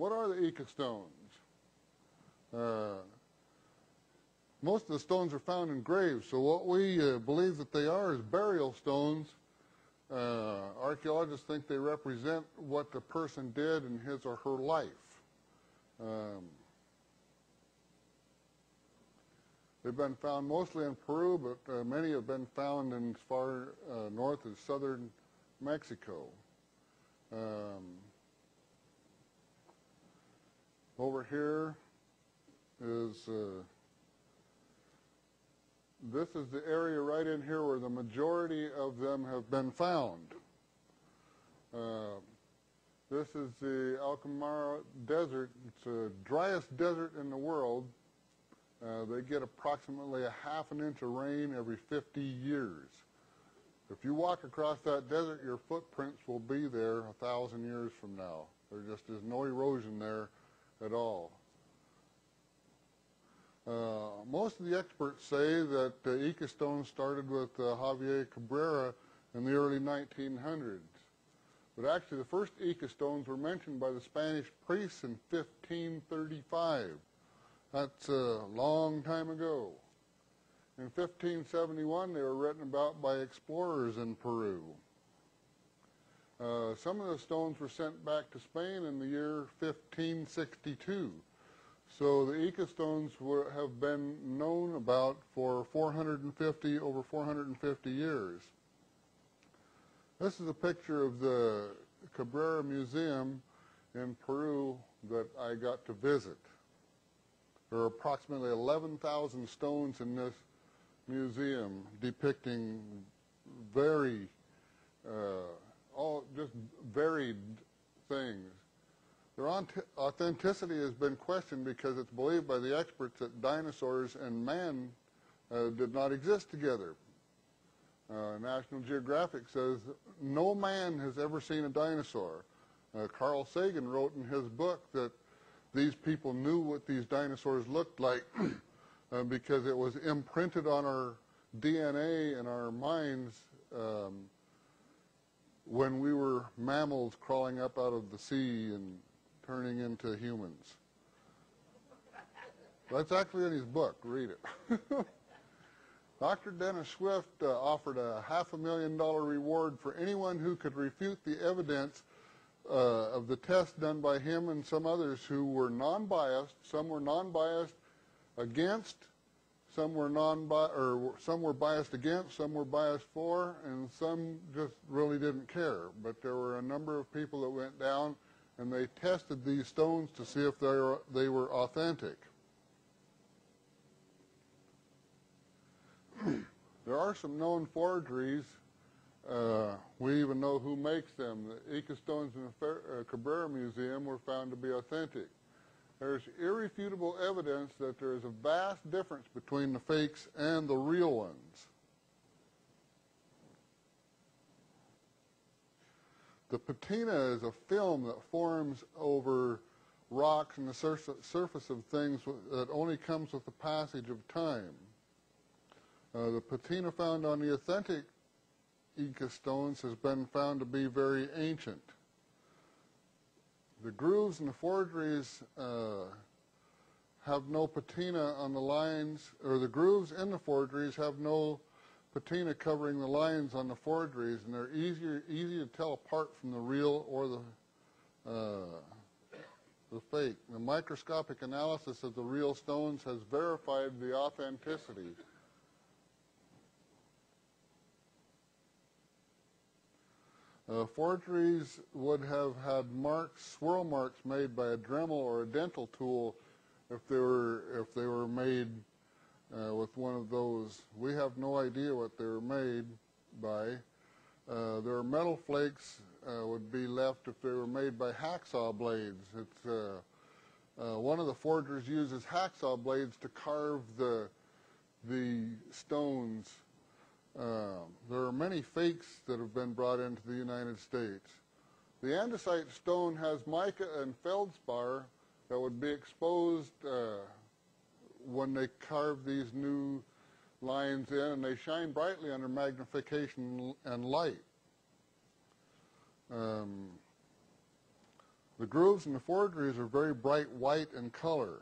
what are the Ica stones? Uh, most of the stones are found in graves, so what we uh, believe that they are is burial stones. Uh, archaeologists think they represent what the person did in his or her life. Um, they've been found mostly in Peru, but uh, many have been found in as far uh, north as southern Mexico. Um, over here is uh, this is the area right in here where the majority of them have been found. Uh, this is the Atacama Desert. It's the driest desert in the world. Uh, they get approximately a half an inch of rain every 50 years. If you walk across that desert, your footprints will be there a thousand years from now. There just is no erosion there at all. Uh, most of the experts say that uh, Ica stone started with uh, Javier Cabrera in the early 1900s. But actually the first Ica stones were mentioned by the Spanish priests in 1535. That's a long time ago. In 1571 they were written about by explorers in Peru. Uh, some of the stones were sent back to Spain in the year 1562. So the Ica stones were, have been known about for 450, over 450 years. This is a picture of the Cabrera Museum in Peru that I got to visit. There are approximately 11,000 stones in this museum depicting very, uh, all just varied things. Their authenticity has been questioned because it's believed by the experts that dinosaurs and man uh, did not exist together. Uh, National Geographic says no man has ever seen a dinosaur. Uh, Carl Sagan wrote in his book that these people knew what these dinosaurs looked like uh, because it was imprinted on our DNA and our minds um, when we were mammals crawling up out of the sea and turning into humans. That's actually in his book. Read it. Dr. Dennis Swift uh, offered a half a million dollar reward for anyone who could refute the evidence uh, of the test done by him and some others who were non-biased. Some were non-biased against, some were non or some were biased against, some were biased for, and some just really didn't care. But there were a number of people that went down and they tested these stones to see if they were, they were authentic. there are some known forgeries. Uh, we even know who makes them. The Ica stones in the uh, Cabrera Museum were found to be authentic. There's irrefutable evidence that there is a vast difference between the fakes and the real ones. The patina is a film that forms over rocks and the surface of things that only comes with the passage of time. Uh, the patina found on the authentic Inca stones has been found to be very ancient. The grooves and the forgeries uh, have no patina on the lines, or the grooves in the forgeries have no patina covering the lines on the forgeries, and they're easier easy to tell apart from the real or the uh, the fake. The microscopic analysis of the real stones has verified the authenticity. Uh, forgeries would have had marks, swirl marks made by a Dremel or a dental tool if they were if they were made uh, with one of those. We have no idea what they were made by. Uh, their metal flakes uh, would be left if they were made by hacksaw blades. It's uh, uh, one of the forgers uses hacksaw blades to carve the the stones. Uh, there are many fakes that have been brought into the United States. The andesite stone has mica and feldspar that would be exposed when they carve these new lines in and they shine brightly under magnification and light. Um, The grooves and the forgeries are very bright white in color.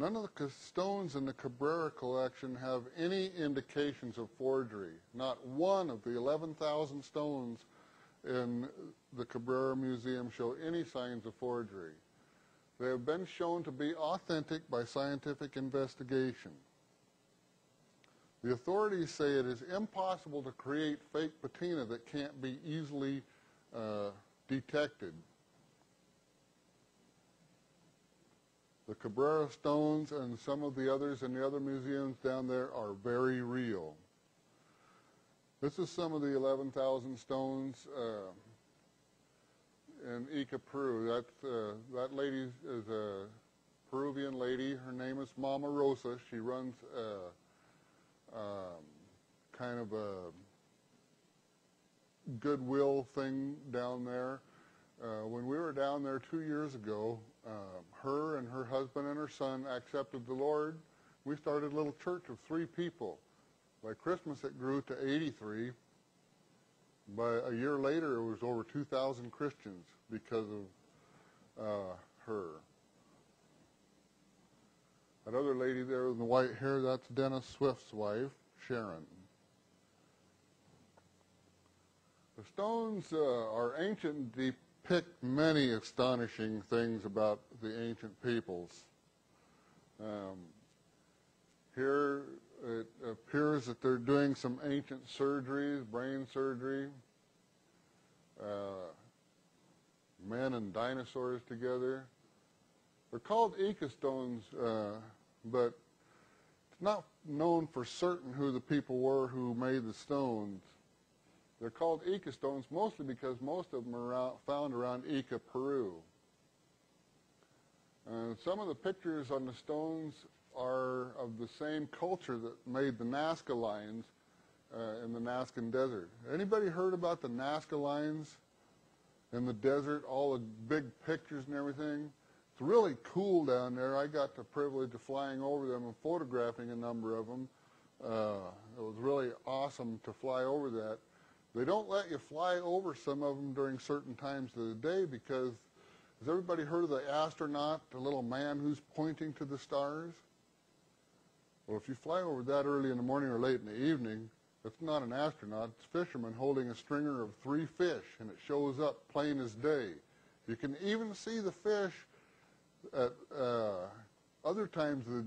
None of the stones in the Cabrera collection have any indications of forgery. Not one of the 11,000 stones in the Cabrera Museum show any signs of forgery. They have been shown to be authentic by scientific investigation. The authorities say it is impossible to create fake patina that can't be easily uh, detected. The Cabrera stones and some of the others in the other museums down there are very real. This is some of the 11,000 stones uh, in Ica, Peru. That, uh, that lady is a Peruvian lady. Her name is Mama Rosa. She runs a, um, kind of a goodwill thing down there. Uh, when we were down there two years ago, um, her and her husband and her son accepted the Lord. We started a little church of three people. By Christmas, it grew to 83. By a year later, it was over 2,000 Christians because of uh, her. That other lady there with the white hair, that's Dennis Swift's wife, Sharon. The stones uh, are ancient and depict many astonishing things about the ancient peoples. Um, here it appears that they're doing some ancient surgeries, brain surgery, uh, men and dinosaurs together. They're called Ica stones, uh, but it's not known for certain who the people were who made the stones. They're called Ica stones mostly because most of them are around, found around Ica, Peru. And some of the pictures on the stones are of the same culture that made the Nazca lines uh, in the Nazcan Desert. Anybody heard about the Nazca lines in the desert? All the big pictures and everything. It's really cool down there. I got the privilege of flying over them and photographing a number of them. Uh, it was really awesome to fly over that. They don't let you fly over some of them during certain times of the day because has everybody heard of the astronaut, the little man who's pointing to the stars? Well, if you fly over that early in the morning or late in the evening, it's not an astronaut. It's a fisherman holding a stringer of three fish, and it shows up plain as day. You can even see the fish at uh, other times of the